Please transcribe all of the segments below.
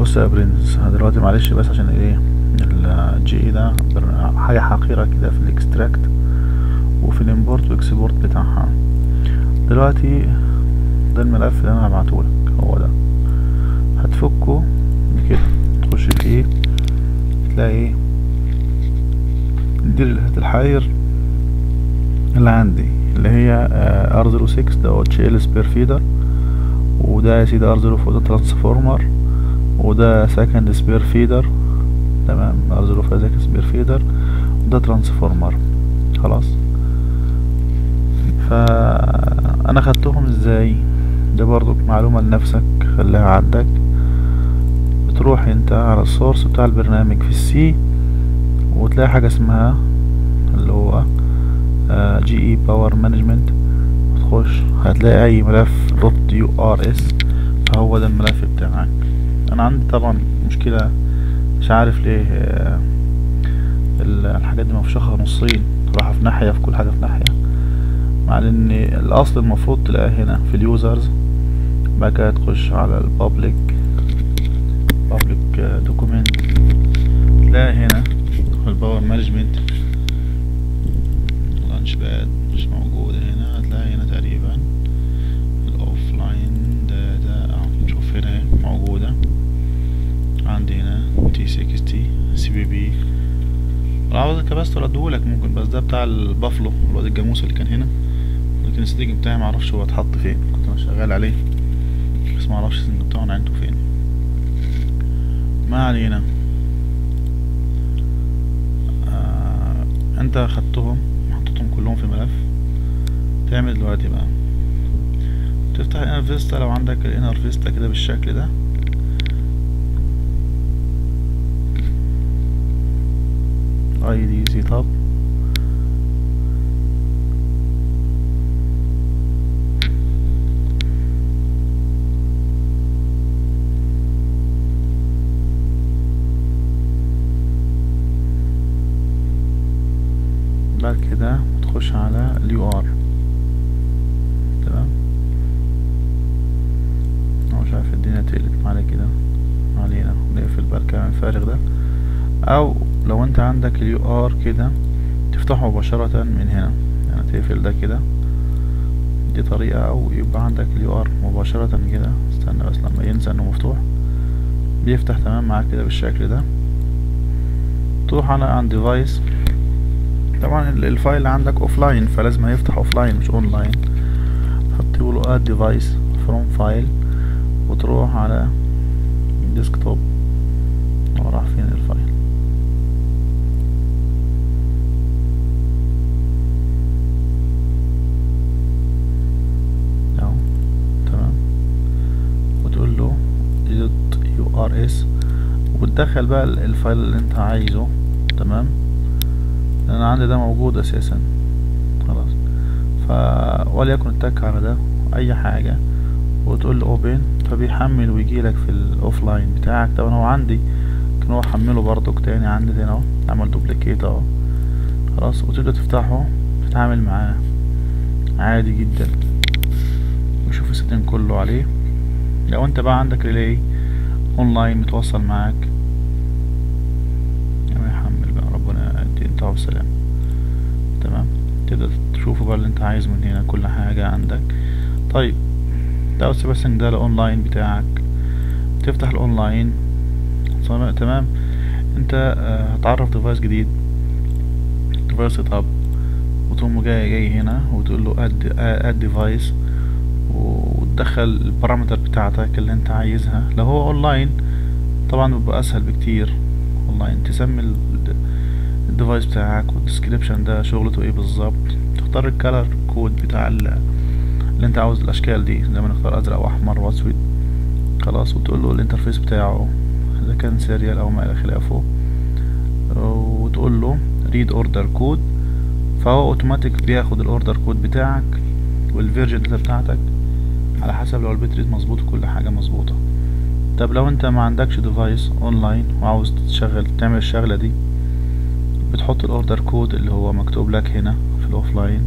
بص يا برنس دلوقتي معلش بس عشان إيه ال GE ده حاجة حقيرة كده في ال extract وفي ال import وال export بتاعها. دلوقتي ده الملف اللي أنا هبعتهولك هو ده. هتفكه كده تخش فيه تلاقي إيه دي الحاير اللي عندي اللي هي R 06 ده HL spare feeder وده يا سيدي R 04 ده transformer وده second spare feeder تمام R 05 second spare feeder وده transformer خلاص فانا خدتهم إزاي؟ ده برضو معلومة لنفسك خليها عندك. بتروح أنت على ال source بتاع البرنامج في ال C وتلاقي حاجة اسمها اللي هو GE Power Management هتلاقي أي ملف dot URS فهو ده الملف بتاعك. أنا عندي طبعا مشكلة مش عارف ليه آه، ال- الحاجات دي مفشخة نصين رايحة في ناحية في كل حاجة في ناحية. مع إن الأصل المفروض تلاقيها هنا في ال users بعد كده تخش على ال public public document تلاقي هنا الباور مانجمنت بي بي لو عاوز الكباستور اديهولك ممكن بس ده بتاع البافلو الواد الجاموس اللي كان هنا. لكن الستيج بتاعي معرفش هو اتحط فين كنت أنا شغال عليه بس معرفش الستيج بتاعه أنا عنده فين. ما علينا. آه أنت خدتهم حطيتهم كلهم في ملف. تعمل دلوقتي بقى. تفتح ال EnerVista لو عندك ال EnerVista كده بالشكل ده. أي setup بعد كده تخش على ال UR. تمام؟ مش عارف الدنيا تقلت معانا كده. علينا. نقفل بقى الكلام الفارغ ده. أو لو انت عندك ال UR كده تفتحه مباشرة من هنا. يعني تقفل ده كده. دي طريقة أو يبقى عندك ال UR مباشرة كده. استنى بس لما ينسى إنه مفتوح. بيفتح تمام معاك كده بالشكل ده. تروح على عند device طبعا ال- ال file عندك offline فلازم هيفتح offline مش اون لاين فبتقوله add device from file وتروح على S وتدخل بقى ال- ال file اللي انت عايزه تمام؟ أنا عندي ده موجود أساسا. خلاص. ف وليكن اتك على ده أي حاجة وتقول له open فبيحمل ويجيلك في ال offline بتاعك. طبعا هو عندي كان هو حمله برضك تاني عندي هنا أهو عمل duplicate أهو. خلاص. وتبدأ تفتحه تتعامل معاه. عادي جدا. وشوف السيتنج كله عليه. لو أنت بقى عندك ريلاي أونلاين متوصل معاك يحمل بقى ربنا يدي أنت والسلام تمام؟ تقدر تشوفه بقى اللي أنت عايزه من هنا كل حاجة عندك. طيب ده السباسنج ده الأونلاين بتاعك. تفتح الأونلاين. تمام. أنت آه، هتعرف ديفايس جديد. ديفايس اب وتقوم جاي جاي هنا وتقول له add add device وتدخل ال parameter بتاعتك اللي انت عايزها. لو هو اونلاين طبعا بيبقى أسهل بكتير. اونلاين تسمي ال- ال device بتاعك وال description ده شغلته إيه بالظبط. تختار ال color code بتاع ال- اللي انت عاوز الأشكال دي. زي ما نختار أزرق واحمر واسود خلاص وتقول له ال interface بتاعه إذا كان serial أو ما إلى خلافه. وتقول له read order code فهو اوتوماتيك بياخد ال order code بتاعك وال version بتاعتك. على حسب لو ال baud rate مظبوط وكل حاجة مظبوطة. طب لو انت ما عندكش device online وعاوز تشغل تعمل الشغلة دي بتحط ال order code اللي هو مكتوب لك هنا في ال offline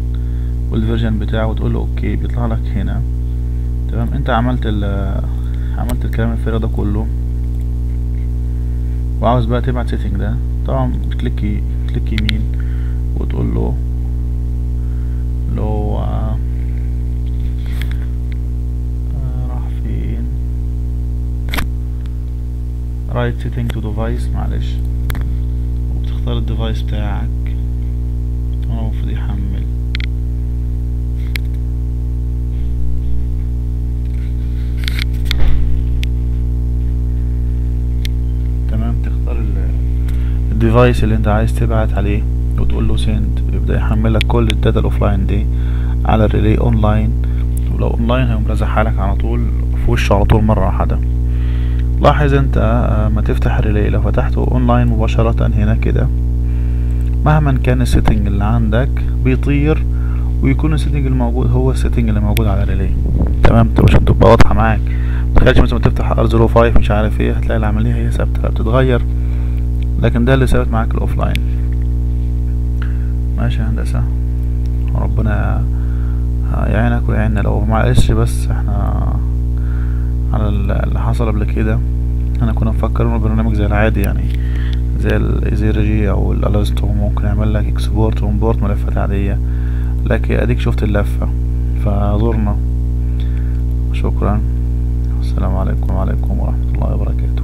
وال version بتاعه وتقول له okay بيطلع لك هنا. تمام؟ انت عملت ال عملت الكلام الفارغ ده كله. وعاوز بقى تبعت setting ده طبعا click click يمين وتقول له اللي write setting to device معلش. وبتختار ال device بتاعك. طبعا المفروض يحمل. تمام تختار ال- ال device اللي انت عايز تبعت عليه وتقول له send يبدأ يحمل لك كل ال data ال offline دي على ال relay online ولو اونلاين هيقوم رازعها على طول في وشه على طول مرة واحدة. لاحظ أنت آه، ما تفتح ال relay لو فتحته أونلاين مباشرة هنا كده. مهما كان ال setting اللي عندك بيطير ويكون ال setting الموجود هو ال setting اللي موجود على ال relay تمام؟ عشان تبقى واضحة معاك. متخيلش مثلا تفتح R 05 مش عارف إيه هتلاقي العملية هي ثابتة لا بتتغير. لكن ده اللي ثابت معاك ال offline. ماشي يا هندسة. ربنا يعينك ويعيننا لو معلش بس إحنا على ال- اللي حصل قبل كده. انا كنا مفكرين برنامج زي العادي يعني زي الايزيرجي أو الالستوم ممكن يعمل لك export و import ملفات عادية. لكن أديك شفت اللفة فزورنا. شكرا. السلام عليكم وعليكم ورحمة الله وبركاته.